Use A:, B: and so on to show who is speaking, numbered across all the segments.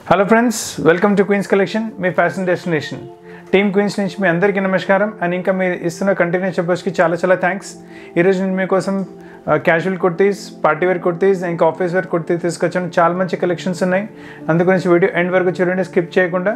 A: Hello friends welcome to Queens Collection me fashion destination team queens నుంచి మీ అందరికీ నమస్కారం. అండ్ ఇంకా మీరు ఇస్తున్న కంటిన్యూ చెప్పర్స్కి చాలా చాలా థ్యాంక్స్ ఈరోజు నేను మీకోసం casual kurtis party wear kurtis ఇంకా ఆఫీస్ వేర్ కుర్తీస్ తీసుకొచ్చాను. చాలా మంచి కలెక్షన్స్ ఉన్నాయి. అందుగురించి వీడియో ఎండ్ వరకు చూడండి స్కిప్ చేయకుండా.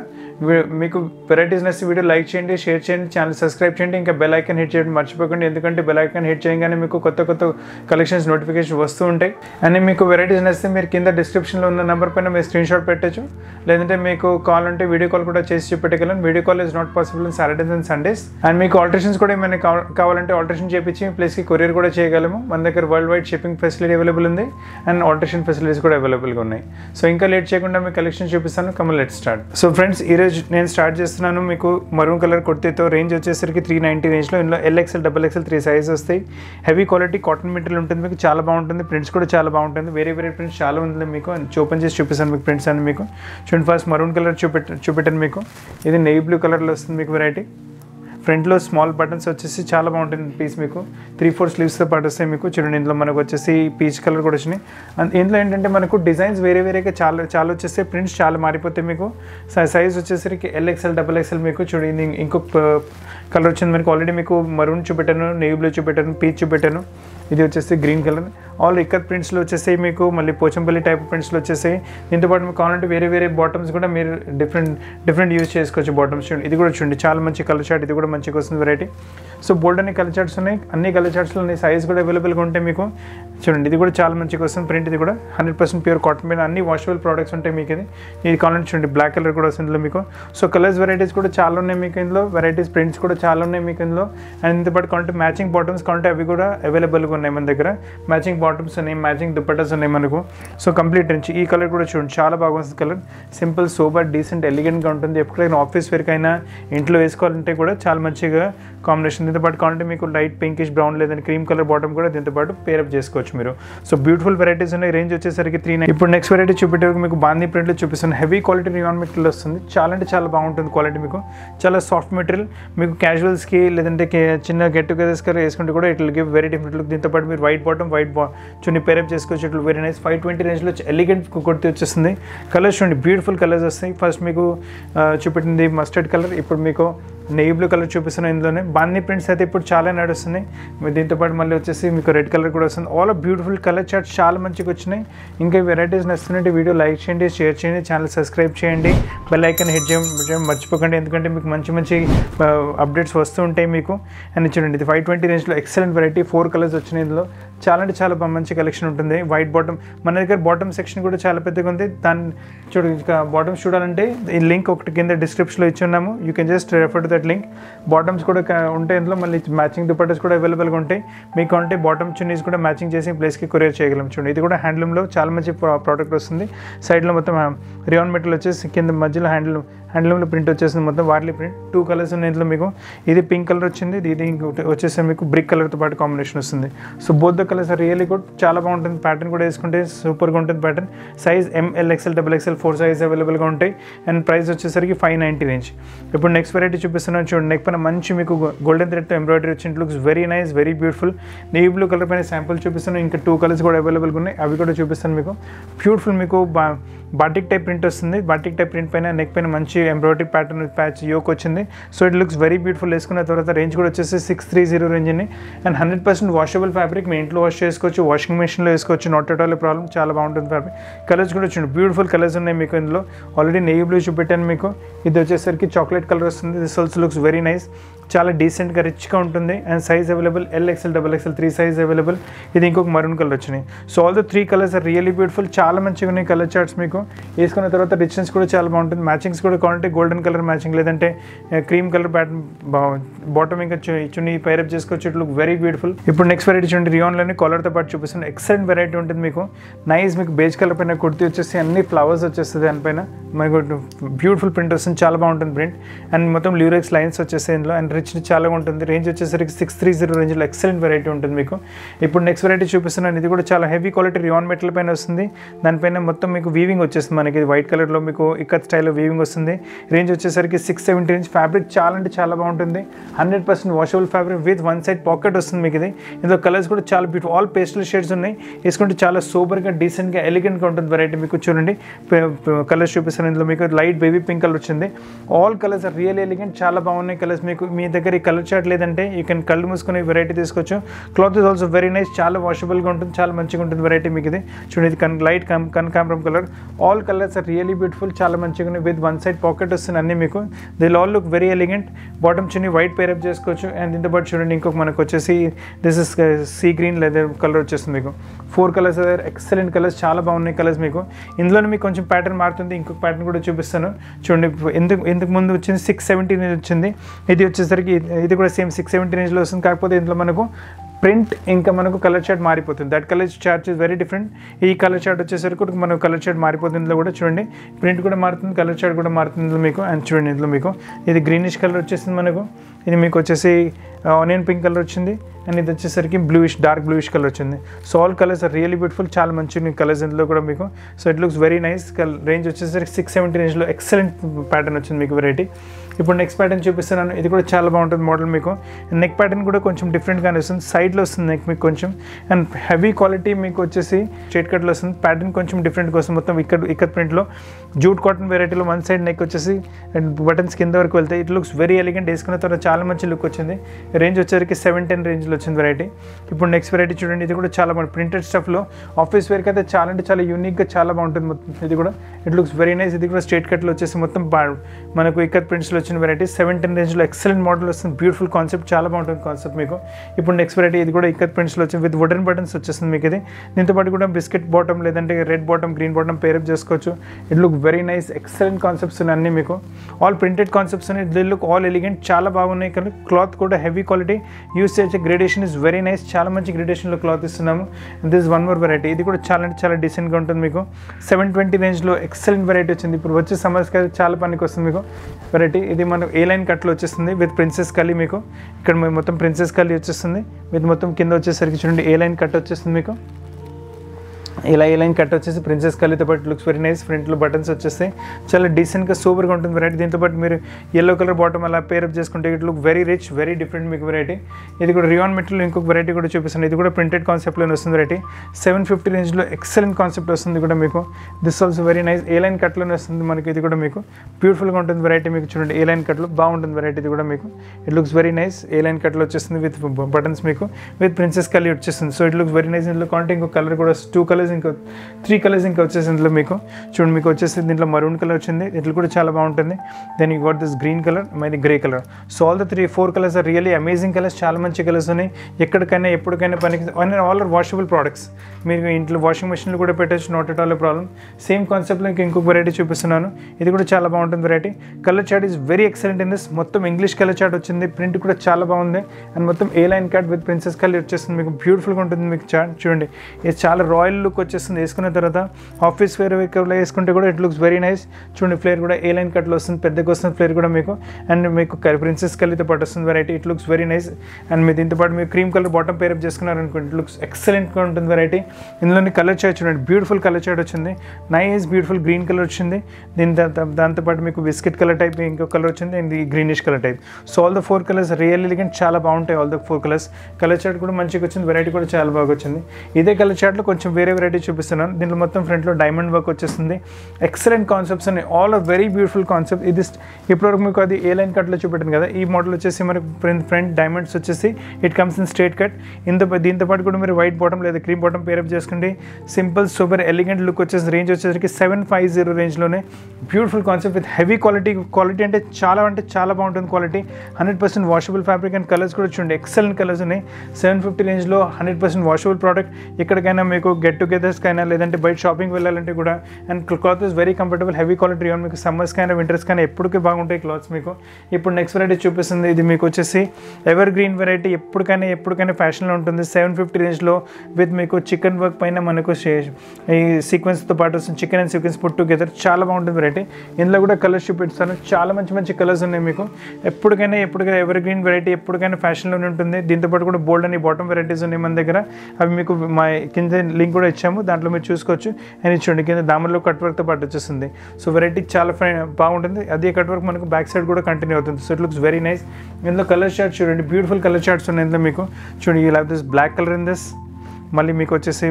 A: మీకు వెరైటీస్ నచ్చి వీడియో లైక్ చేయండి షేర్ చేయండి ఛానల్ సబ్స్క్రైబ్ చేయండి ఇంకా బెల్ ఐకాన్ హిట్ చేయడం మర్చిపోకండి. ఎందుకంటే బెల్ ఐకాన్ హిట్ చేయగానే మీకు కొత్త కొత్త కలెక్షన్స్ నోటిఫికేషన్ వస్తూ ఉంటాయి. అండ్ మీకు వెరైటీస్ నచ్చితే మీరు కింద డిస్క్రిప్షన్లో ఉన్న నెంబర్ పైన మీరు స్క్రీన్ షాట్ పెట్టచ్చు. లేదంటే మీకు కాల్ ఉంటే వీడియో కాల్ కూడా చేసి చూపెట్టగలను. Video call is not possible in Saturdays and Sundays and మీకు ఆల్టరేషన్స్ కూడా ఏమైనా కావాలంటే ఆల్టరేషన్ చేపించి ప్లేస్కి కొరియర్ కూడా చేయగలము. మన దగ్గర world wide shipping facility available ఉంది అండ్ ఆల్టరేషన్ ఫెసిలిటీస్ కూడా అవైలబుల్గా ఉన్నాయి. సో ఇంకా లేట్ చేయకుండా మీకు కలెక్షన్ చూపిస్తాను. Kamal let start so friends ఈరోజు నేను స్టార్ట్ చేస్తున్నాను. మీకు మరూన్ కలర్ కుర్తీతో రేంజ్ వచ్చేసరికి త్రీ నైంటీ రేంజ్లో ఇందులో L XL double XL three size వస్తాయి. హెవీ క్వాలిటీ కాటన్ మెటీరియల్ ఉంటుంది మీకు. చాలా బాగుంటుంది. ప్రింట్స్ కూడా చాలా బాగుంటుంది. వేరే వేరే ప్రింట్స్ చాలా ఉంది మీకు. ఓపెన్ చేసి చూపిస్తాను మీకు ప్రింట్స్ అని మీకు. చూడండి ఫస్ట్ మరూన్ కలర్ చూపెట్ట చూపెట్టాను మీకు. ఇది నెయ్యి బ్లూ కలర్లో వస్తుంది మీకు వెరైటీ ఫ్రంట్లో స్మాల్ బటన్స్ వచ్చేసి చాలా బాగుంటుంది పీస్ మీకు. త్రీ ఫోర్ స్లీవ్స్తో పాటు వస్తాయి మీకు. చూడండి ఇందులో మనకు వచ్చేసి పీచ్ కలర్ కూడా వచ్చినాయి. అండ్ ఇందులో ఏంటంటే మనకు డిజైన్స్ వేరే వేరేగా చాలా చాలా వచ్చేస్తే ప్రింట్స్ చాలా మారిపోతాయి మీకు. సైజ్ వచ్చేసరికి ఎల్ఎక్స్ఎల్ డబల్ ఎక్స్ఎల్ మీకు చూడండి. ఇంకొక కలర్ వచ్చింది మనకు. ఆల్రెడీ మీకు మరూన్ చూపెట్టాను నేవీ బ్లూ చూపెట్టాను పీచ్ చూపెట్టాను. ఇది వచ్చేసి గ్రీన్ కలర్ ఆల్ ఇక్కత్ ప్రింట్స్లో వచ్చేసాయి మీకు మళ్ళీ పోచంపల్లి టైప్ ప్రింట్స్లో వచ్చేసాయి. దీంతో పాటు మీకు కావాలంటే వేరే వేరే బాటమ్స్ కూడా మీరు డిఫరెంట్ డిఫరెంట్ యూజ్ చేసుకోవచ్చు బాటమ్స్ చూడండి. ఇది కూడా చూడండి చాలా మంచి కలర్ చార్ట్ ఇది కూడా మంచిగా వస్తుంది వెరైటీ సో బోల్డ్ అన్ని కలర్ చార్ట్స్ ఉన్నాయి. అన్ని కలర్ చార్ట్స్లో ఉన్నాయి సైజ్ కూడా అవైలబుల్గా ఉంటాయి మీకు. చూడండి ఇది కూడా చాలా మంచిగా వస్తుంది ప్రింట్ ఇది కూడా హండ్రెడ్ పర్సెంట్ ప్యూర్ కాటన్ మీద. అన్ని వాషబుల్ ప్రోడక్ట్స్ ఉంటాయి మీకు ఇది. ఇది కావాలంటే చూడండి బ్లాక్ కలర్ కూడా వస్తుంది ఇందులో మీకు. సో కలర్స్ వెరైటీస్ కూడా చాలా ఉన్నాయి మీకు ఇందులో. వెరైటీస్ ప్రింట్స్ కూడా చాలా ఉన్నాయి మీకు ఇందులో. అండ్ ఇంతపాటు కావాలంటే మ్యాచింగ్ బాటమ్స్ కావాలంటే అవి కూడా అవైలబుల్గా ఉన్నాయి మన దగ్గర. మ్యాచింగ్ బాటమ్స్ ఉన్నాయి మ్యాచింగ్ దుప్పటాస్ ఉన్నాయి మనకు. సో కంప్లీట్ నుంచి ఈ కలర్ కూడా చూడండి చాలా బాగుంది కలర్ సింపుల్ సూపర్ డీసెంట్ ఎలిగెంట్గా ఉంటుంది. ఎప్పుడైనా ఆఫీస్ వేర్కైనా ఇంట్లో వేసుకోవాలంటే కూడా చాలా మంచిగా కాంబినేషన్ దీంతో పాటు కావాలంటే మీకు లైట్ పింకిష్ బ్రౌన్ లేదని క్రీమ్ కలర్ బాటమ్ కూడా దీంతో పాటు పేరప్ చేసుకోవచ్చు మీరు. సో బ్యూటిఫుల్ వెరైటీస్ ఉన్నాయి. రేంజ్ వచ్చేసరికి త్రీ నైన్ ఇప్పుడు నెక్స్ట్ వెరైటీ చూపెట్టే మీకు బాందీ ప్రింట్లో చూపిస్తాను. హెవీ క్వాలిటీ రియాన్ మెటీరియల్ వస్తుంది. చాలా అంటే చాలా బాగుంటుంది క్వాలిటీ మీకు. చాలా సాఫ్ట్ మెటీరియల్ మీకు క్యాజువల్స్కి లేదంటే చిన్న గెట్ టుగెదర్స్కి వేసుకుంటే కూడా ఇట్లా గివ్ వెరీ డిఫరెంట్ లుక్ దీంతో పాటు మీరు వైట్ బాటమ్ వైట్ బా చున్ని పేరప్ చేసుకోవచ్చు ఇట్లా వెరీ నైస్ ఫైవ్ ట్వంటీ రేంజ్లో ఎలిగెంట్ కుర్తి వచ్చేస్తుంది కలర్స్ చూడండి బ్యూటిఫుల్ కలర్స్ వస్తాయి. ఫస్ట్ మీకు చూపెట్టింది మస్టర్డ్ కలర్ ఇప్పుడు మీకు నెయ్యి బ్లూ కలర్ చూపిస్తున్నాను ఇందులోనే. బాందీ ప్రింట్స్ అయితే ఇప్పుడు చాలా నడుస్తున్నాయి. దీంతోపాటు దీంతో పాటు మళ్ళీ వచ్చేసి మీకు రెడ్ కలర్ కూడా వస్తుంది. All of beautiful colour charts చాలా మంచిగా వచ్చినాయి. ఇంకా వెరైటీస్ నచ్చుతుంటే వీడియో లైక్ చేయండి షేర్ చేయండి ఛానల్ సబ్స్క్రైబ్ చేయండి. బెల్ ఐకన్ హిట్ చేయడం మర్చిపోకండి. ఎందుకంటే మీకు మంచి మంచి అప్డేట్స్ వస్తూ ఉంటాయి మీకు. అని చూడండి ఇది ఫైవ్ ట్వంటీ రేంజ్లో ఎక్సలెంట్ వెరైటీ ఫోర్ కలర్స్ వచ్చినాయి ఇందులో. చాలా అంటే చాలా మంచి కలెక్షన్ ఉంటుంది. వైట్ బాటమ్ మన దగ్గర బాటమ్ సెక్షన్ కూడా చాలా పెద్దగా ఉంది. దాన్ని చూడు ఇంకా బాటమ్స్ చూడాలంటే ఈ లింక్ ఒకటి కింద డిస్క్రిప్షన్లో ఇచ్చి ఉన్నాము. You can just refer to that link bottoms కూడా ఉంటే ఇందులో. మళ్ళీ మ్యాచింగ్ దుపట్టాస్ కూడా అవైలబుల్గా ఉంటాయి. మీకు అంటే బాటమ్ చున్నీస్ కూడా మ్యాచింగ్ చేసి ప్లేస్కి కొరియర్ చేయగలం. చూడండి ఇది కూడా హ్యాండ్లూమ్లో చాలా మంచి ప్రోడక్ట్ వస్తుంది. సైడ్లో మొత్తం రియాన్ మెటల్ వచ్చేసి కింద మధ్యలో హ్యాండ్లూమ్ హ్యాండ్లూమ్లో ప్రింట్ వచ్చేసింది మొత్తం. వార్లీ ప్రింట్ టూ కలర్స్ ఉన్నాయి ఇంట్లో మీకు. ఇది పింక్ కలర్ వచ్చింది. ఇది ఇంకొకటి వచ్చేసి మీకు బ్రిక్ కలర్తో పాటు కాంబినేషన్ వస్తుంది. So both the colours really really good చాలా బాగుంటుంది. ప్యాటర్న్ కూడా వేసుకుంటే సూపర్గా ఉంటుంది pattern size M L XL double XL four size అవైలబుల్గా ఉంటాయి. అండ్ ప్రైస్ వచ్చేసరికి ఫైవ్ నైంటీ రేంజ్ ఇప్పుడు నెక్స్ట్ వెరైటీ చూపిస్తున్నాను. చూడండి. నెక్ పైన మంచి మీకు గోల్డెన్ థ్రెడ్తో ఎంబ్రాయిడరీ వచ్చింది looks very nice very beautiful navy blue colour పైన శాంపుల్ చూపిస్తాను ఇంకా టూ కలర్స్ కూడా అవైలబుల్గా ఉన్నాయి. అవి కూడా చూపిస్తాను మీకు. బ్యూటిఫుల్ మీకు బా బాటిక్ టైప్ ప్రింట్ వస్తుంది. బాటిక్ టైప్ ప్రింట్ పైన నెక్ పైన మంచి ఎంబ్రాయిడరీ ప్యాటర్న్ ప్యాచ్ యోక్ వచ్చింది. So it looks very beautiful వేసుకున్న తర్వాత రేంజ్ కూడా వచ్చేసి సిక్స్ త్రీ జీరో రేంజ్ అండి and hundred percent washable fabric మీ ఇంట్లో వాష్ చేసుకోవచ్చు వాషింగ్ మెషిన్లో వేసుకోవచ్చు. నాట్ ఎట్ ఆల్ ప్రాబ్లం చాలా బాగుంటుంది ఫ్యాబ్రిక్ కలర్స్ కూడా వచ్చింది. బ్యూటిఫుల్ కలర్స్ ఉన్నాయి మీకు ఇందులో. ఆల్రెడీ నెయ్యి బ్లూ చూపెట్టాను మీకు. ఇది వచ్చేసరికి చాక్లెట్ కలర్ వస్తుంది. This also looks very nice చాలా డీసెంట్గా రిచ్గా ఉంటుంది. And size available L XL double XL three size available ఇది ఇంకొక మరూన్ కలర్ వచ్చినాయి. So all the three colours are really beautiful చాలా మంచిగా ఉన్నాయి కలర్ చార్ట్స్ మీకు. వేసుకున్న తర్వాత రిచ్నెస్ కూడా చాలా బాగుంటుంది. మ్యాచింగ్స్ కూడా కావాలంటే గోల్డెన్ కలర్ మ్యాచింగ్ లేదంటే క్రీమ్ కలర్ ప్యాటర్న్ బాటమ్ ఇంకా చున్ని పైరప్ చేసుకోవచ్చు. ఇట్ లుక్ వెరీ బ్యూటిఫుల్ ఇప్పుడు నెక్స్ట్ వెరైటీ చూడండి. రియాన్లోని కాలర్తో పాటు చూపిస్తుంది ఎక్సలెంట్ వెరైటీ ఉంటుంది మీకు. నైస్ మీకు బేజ్ కలర్ పైన కుర్తి వచ్చేసి అన్ని ఫ్లవర్స్ వచ్చేస్తుంది దానిపైన మీకు బ్యూటిఫుల్ ప్రింట్ వస్తుంది చాలా బాగుంటుంది ప్రింట్ అండ్ మొత్తం ల్యూరెక్స్ లైన్స్ వచ్చేస్తాయి ఇందులో. అండ్ రిచ్ చాలా ఉంటుంది. రేంజ్ వచ్చేసరికి సిక్స్ త్రీ జీరో రేంజ్లో ఎక్సలెంట్ వెరైటీ ఉంటుంది మీకు. ఇప్పుడు నెక్స్ట్ వెరైటీ చూపిస్తున్నాను ఇది కూడా చాలా హెవీ క్వాలిటీ రియాన్ మెటల్ పైన వస్తుంది. దానిపైన మొత్తం మీకు వీవింగ్ వచ్చేస్తుంది మనకి. వైట్ కలర్లో మీకు ఇక్కత్ స్టైల్లో వీవింగ్ వస్తుంది. రేంజ్ వచ్చేసరికి సిక్స్ సెవెంటీ ఇంచ్ ఫ్యాబ్రిక్ చాలా అంటే చాలా బాగుంటుంది. Hundred percent washable fabric with one side pocket వస్తుంది మీకు ఇది. ఇందులో కలర్స్ కూడా చాలా బ్యూటిఫుల్ ఆల్ పేస్టల్ షేడ్స్ ఉన్నాయి. వేసుకుంటే చాలా సూపర్గా డీసెంట్గా ఎలిగెంట్గా ఉంటుంది వెరైటీ మీకు చూడండి. కలర్స్ చూపిస్తాను. ఇందులో మీకు లైట్ బేబీ పింక్ కలర్ వచ్చింది. ఆల్ కలర్స్ రియల్ ఎలిగెంట్ చాలా బాగున్నాయి కలర్స్ మీకు. మీ దగ్గర ఈ కలర్ చాట్ లేదంటే యూ కెన్ కళ్ళు మూసుకునే వెరైటీ తీసుకోవచ్చు. Cloth is also very nice చాలా వాషబుల్గా ఉంటుంది. చాలా మంచిగా ఉంటుంది వెరైటీ మీకు ఇది. చూడండి ఇది కన్ లైట్ కన్ కనకాంబరం colour all colours are really beautiful చాలా మంచిగా ఉన్నాయి. విత్ వన్ సైడ్ పాకెట్ వస్తుంది అన్నీ మీకు. Dil all look very elegant bottom చిన్ని వైట్ పేరప్ చేసుకోవచ్చు. అండ్ దీంతో పాటు చూడండి ఇంకొక మనకు వచ్చేసి this is sea green leather colour వచ్చేస్తుంది మీకు. ఫోర్ కలర్స్ ఎక్సలెంట్ కలర్స్ చాలా బాగున్నాయి కలర్స్ మీకు. ఇందులోనే మీకు కొంచెం ప్యాటర్న్ మారుతుంది. ఇంకొక ప్యాటర్న్ కూడా చూపిస్తాను. చూడండి ఎందుకు ఎందుకు ముందు వచ్చింది సిక్స్ సెవెంటీన్ వచ్చింది. ఇది వచ్చేసరికి ఇది కూడా సేమ్ సిక్స్ సెవెంటీ రేంజ్లో వస్తుంది. కాకపోతే ఇందులో మనకు ప్రింట్ ఇంకా మనకు కలర్ చార్ట్ మారిపోతుంది. That colour chart is very different ఈ కలర్ చార్ట్ వచ్చేసరికి మనకు కలర్ చార్ట్ మారిపోతుంది. ఇందులో కూడా చూడండి. ప్రింట్ కూడా మారుతుంది కలర్ చార్ట్ కూడా మారుతుంది. ఇందులో మీకు అండ్ చూడండి ఇందులో మీకు. ఇది గ్రీనిష్ కలర్ వచ్చేసింది మనకు. ఇది మీకు వచ్చేసి ఆనియన్ పింక్ కలర్ వచ్చింది. అండ్ ఇది వచ్చేసరికి బ్లూయిష్ డార్క్ బ్లూయిష్ కలర్ వచ్చింది. So all colours are really beautiful చాలా మంచి కలర్స్ ఇందులో కూడా మీకు. So it looks very nice range వచ్చేసరికి సిక్స్ సెవెంటీ రేంజ్లో ఎక్సలెంట్ ప్యాటర్న్ వచ్చింది మీకు వెరైటీ ఇప్పుడు నెక్స్ట్ ప్యాటర్న్ చూపిస్తున్నాను. ఇది కూడా చాలా బాగుంటుంది మోడల్ మీకు. నెక్ ప్యాటర్న్ కూడా కొంచెం డిఫరెంట్గానే వస్తుంది. సైడ్లో వస్తుంది నెక్ మీకు కొంచెం. అండ్ హెవీ క్వాలిటీ మీకు వచ్చేసి స్ట్రేట్ కట్లో వస్తుంది. ప్యాటర్న్ కొంచెం డిఫరెంట్గా వస్తుంది. మొత్తం ఇక్కడ ఇక్కడ ప్రింట్లో జూట్ కాటన్ వెరైటీలో వన్ సైడ్ నెక్ వచ్చేసి అండ్ బటన్స్ కింద వరకు వెళ్తాయి. ఇట్ లుక్స్ వెరీ ఎలిగెంట్ వేసుకున్న తర్వాత చాలా మంచి లుక్ వచ్చింది. రేంజ్ వచ్చేసరికి సెవెన్ టెన్ రేంజ్లో వచ్చింది వెరైటీ ఇప్పుడు నెక్స్ట్ వెరైటీ చూడండి. ఇది కూడా చాలా బాగుంది. ప్రింటెడ్ స్టఫ్లో ఆఫీస్ వేర్కి అయితే చాలా అంటే చాలా యూనిక్గా చాలా బాగుంటుంది మొత్తం. ఇది కూడా. ఇట్ లుక్స్ వెరీ నైస్ ఇది కూడా స్ట్రేట్ కట్లో వచ్చేసి మొత్తం బా- మనకు ఇక్కడ ప్రింట్స్లో వచ్చిన వెరైటీ సెవెన్ టెన్ రేంజ్లో ఎక్సలెంట్ మోడల్ వస్తుంది. బ్యూటిఫుల్ కాన్సెప్ట్ చాలా బాగుంటుంది కాన్సెప్ట్ మీకు. ఇప్పుడు నెక్స్ట్ వెరైటీ ఇది కూడా ఇక్కడ ప్రింట్స్లో వచ్చింది. విత్ వుడెన్ బటన్స్ వచ్చేస్తుంది మీకు ఇది. దీంతో పాటు కూడా బిస్కెట్ బాటమ్ లేదంటే red bottom green bottom pair up చేసుకోవచ్చు. It look very nice excellent concepts ఉన్నాయి అన్నీ మీకు. ఆల్ ప్రింటెడ్ కాన్సెప్ట్స్ ఉన్నాయి. ది లుక్ ఆల్ ఎలిగెంట్ చాలా బాగున్నాయి. కానీ క్లాత్ కూడా హెవీ క్వాలిటీ యూస్ చేసే గ్రేడేషన్ ఇస్ వెరీ నైస్ చాలా మంచి గ్రేడేషన్లో క్లాత్ ఇస్తున్నాము. దిస్ వన్ మోర్ వెరైటీ ఇది కూడా చాలా అంటే చాలా డీసెంట్గా ఉంటుంది మీకు. సెవెన్ ట్వంటీ రేంజ్లో ఎక్సలెంట్ వెరైటీ వచ్చింది. ఇప్పుడు వచ్చే సమ్మర్స్కి అయితే చాలా పనికి వస్తుంది మీకు. వెరైటీ ఇది మన ఏ లైన్ కట్లో వచ్చేస్తుంది? విత్ ప్రిన్సెస్ కలీ మీకు. ఇక్కడ మొత్తం ప్రిన్సెస్ కలీ వచ్చేస్తుంది. విత్ మొత్తం కింద వచ్చేసరికి చూడండి ఏ లైన్ కట్ వచ్చేస్తుంది మీకు? ఇలా ఈ లైన్ కట్ వచ్చేసి ప్రిన్సెస్ కలీతో పాటు లుక్స్ వెరీ నైస్. ఫ్రంట్లో బటన్స్ వచ్చేస్తాయి. చాలా డీసెంట్గా సూపర్గా ఉంటుంది వెరైటీ దీంతో పాటు మీరు ఎల్లో కలర్ బాటమ్ అలా పేరప్ చేసుకుంటే it look very rich very different మీకు వెరైటీ ఇది కూడా రియాన్ మెటీరియల్ ఇంకొక వెరైటీ కూడా చూపిస్తాను ఇది కూడా ప్రింటెడ్ కాన్సెప్ట్లో వస్తుంది వెరైటీ సెవెన్ ఫిఫ్టీ రేంజ్లో ఎక్సలెంట్ కాన్సెప్ట్ వస్తుంది కూడా మీకు. This also very nice A line కట్లోనే వస్తుంది మనకి. ఇది కూడా మీకు. బ్యూటిఫుల్గా ఉంటుంది వెరైటీ మీకు చూడండి. ఏ లైన్ కట్లో బాగుంటుంది వెరైటీ ఇది కూడా మీకు. It looks very nice A line కట్లో వచ్చేస్తుంది విత్ బటన్స్ మీకు. విత్ ప్రిన్సెస్ కలీ వచ్చేస్తుంది. So it looks very nice ఇందులో కాంటే ఇంకో కలర్ కూడా టూ కలర్స్ ఇంకో త్రీ కలర్స్ ఇంకా వచ్చేసి ఇందులో మీకు. చూడండి మీకు వచ్చేసి దీంట్లో మరూన్ కలర్ వచ్చింది. ఇట్లా కూడా చాలా బాగుంటుంది. Then you got this green colour మరి grey colour so all the three four colours are really amazing colours చాలా మంచి కలర్స్ ఉన్నాయి. ఎక్కడికైనా ఎప్పటికైనా పనికి ఆల్ ఆర్ వాషబుల్ ప్రోడక్ట్స్ మీరు ఇంట్లో వాషింగ్ మెషిన్లు కూడా పెట్టచ్చు not at all problem same కాన్సెప్ట్లో ఇంకా ఇంకొక వెరైటీ చూపిస్తున్నాను. ఇది కూడా చాలా బాగుంటుంది variety colour chart is very excellent in this మొత్తం ఇంగ్లీష్ కలర్ చార్ట్ వచ్చింది. ప్రింట్ కూడా చాలా బాగుంది. అండ్ మొత్తం A line card with princess colour వచ్చేస్తుంది మీకు బ్యూటిఫుల్గా ఉంటుంది మీకు చార్ట్ చూడండి ఇది చాలా రాయల్ లుక్ వచ్చేస్తుంది వేసుకున్న తర్వాత. ఆఫీస్ వేర్ వెహికల్ వేసుకుంటే కూడా ఇట్ లుక్స్ వెరీ నైస్ చూడండి ఫ్లేర్ కూడా ఏ లైన్ కట్లో వస్తుంది పెద్దగా వస్తుంది ఫ్లేర్ కూడా మీకు. అండ్ మీకు ప్రిన్సెస్ కలితో పాటు వస్తుంది variety it looks very nice and మీ దీంతో పాటు మీరు క్రీమ్ కలర్ బాటమ్ పేరప్ చేసుకున్నారు అనుకోండి ఇట్ లుక్స్ ఎక్సలెంట్గా ఉంటుంది వెరైటీ ఇందులోని కలర్ చార్ట్ చూడండి బ్యూటిఫుల్ కలర్ చార్ట్ వచ్చింది. నైస్ బ్యూటిఫుల్ గ్రీన్ కలర్ వచ్చింది. దీని దాంతోపాటు మీకు బిస్కెట్ కలర్ టైప్ ఇంకో కలర్ వచ్చింది. And greenish colour type so all the four colours real elegant చాలా బాగుంటాయి all the four colours colour chart కూడా మంచిగా వచ్చింది వెరైటీ కూడా చాలా బాగా వచ్చింది. ఇదే కలర్ చార్ట్లో కొంచెం వేరే వెరైటీ చూపిస్తున్నాను. దీంట్లో మొత్తం ఫ్రంట్లో డైమండ్ వర్క్ వచ్చేస్తుంది. ఎక్సలెంట్ కాన్సెప్ట్స్ ఉన్నాయి all are very beautiful concept ఇది ఇప్పటివరకు మీకు అది ఏ లైన్ కట్లో చూపెట్టాను కదా ఈ మోడల్ వచ్చేసి మనకు ఫ్రంట్ ఫ్రంట్ డైమండ్స్ వచ్చేసి it comes in straight cut ఇంత దీంతో పాటు కూడా మీరు వైట్ బాటమ్ లేదా క్రీమ్ బాటమ్ పేరప్ చేసుకోండి. సింపుల్ సూపర్ ఎలిగెంట్ లుక్ వచ్చేసి రేంజ్ వచ్చేసరికి seven five zero రేంజ్లోనే beautiful concept with heavy quality quality అంటే చాలా అంటే చాలా బాగుంటుంది quality hundred percent washable fabric and colours కూడా చూడండి. ఎక్సలెంట్ కలర్స్ ఉన్నాయి. సెవెన్ ఫిఫ్టీ రేంజ్లో హండ్రెడ్ పర్సెంట్ వాషబుల్ ప్రోడక్ట్ ఎక్కడికైనా మీకు గెట్ టుగెదర్స్కైనా లేదంటే బయట షాపింగ్ వెళ్ళాలంటే కూడా and cloth is very comfortable heavy quality on మీకు సమ్మర్స్కైనా వింటర్స్కైనా ఎప్పటికీ బాగుంటాయి క్లాత్స్ మీకు. ఇప్పుడు నెక్స్ట్ వెరైటీ చూపిస్తుంది ఇది మీకు వచ్చేసి ఎవర్ గ్రీన్ వెరైటీ ఎప్పటికైనా ఎప్పటికైనా ఫ్యాషన్లో ఉంటుంది. సెవెన్ ఫిఫ్టీ రేంజ్లో విత్ మీకు చికెన్ వర్క్ పైన మనకు ఈ సీక్వెన్స్తో పాటు వస్తుంది. Chikan and sequence put together చాలా బాగుంటుంది వెరైటీ ఇందులో కూడా కలర్స్ చూపిస్తాను. చాలా మంచి మంచి కలర్స్ ఉన్నాయి మీకు. ఎప్పటికైనా ఎప్పటికైనా ఎవర్ గ్రీన్ వెరైటీ ఎప్పటికైనా ఫ్యాషన్లోనే ఉంటుంది. దీంతో పాటు కూడా బోల్డ్ అని బాటమ్ వెరైటీస్ ఉన్నాయి మన దగ్గర. అవి మీకు మా కింద లింక్ కూడా ఇచ్చాము దాంట్లో మీరు చూసుకోవచ్చు. అండ్ చూడండి కింద దామర్లో కట్ వర్క్తో పాటు వచ్చేస్తుంది సో వెరైటీ చాలా ఫై బాగుంటుంది. అదే కట్ వర్క్ మనకు బ్యాక్ సైడ్ కూడా కంటిన్యూ అవుతుంది. So it looks very nice ఇందులో కలర్ షార్ట్స్ చూడండి బ్యూటిఫుల్ కలర్ షార్ట్స్ ఉన్నాయి ఇందులో మీకు. చూడండి you love this black colour in this మళ్ళీ మీకు వచ్చేసి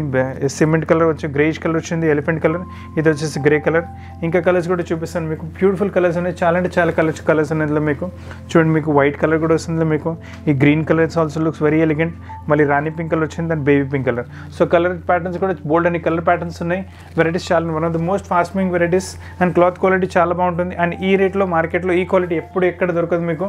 A: సిమెంట్ కలర్ వచ్చి గ్రేష్ కలర్ వచ్చింది ఎలిఫెంట్ కలర్ ఇది వచ్చేసి గ్రే కలర్. ఇంకా కలర్స్ కూడా చూపిస్తాను మీకు. బ్యూటిఫుల్ కలర్స్ ఉన్నాయి. చాలా అంటే చాలా కలర్స్ కలర్స్ అనేది మీకు. చూడండి మీకు వైట్ కలర్ కూడా వస్తుంది మీకు. ఈ green colours also looks very elegant మళ్ళీ రాణి పింక్ కలర్ వచ్చింది దాని baby pink colour so colour patterns కూడా బోల్డ్ అని కలర్ ప్యాటర్న్స్ ఉన్నాయి. వెరైటీస్ చాలా one of the most fast moving varieties and cloth quality చాలా బాగుంటుంది. అండ్ ఈ రేట్లో మార్కెట్లో ఈ క్వాలిటీ ఎప్పుడు ఎక్కడ దొరకదు మీకు.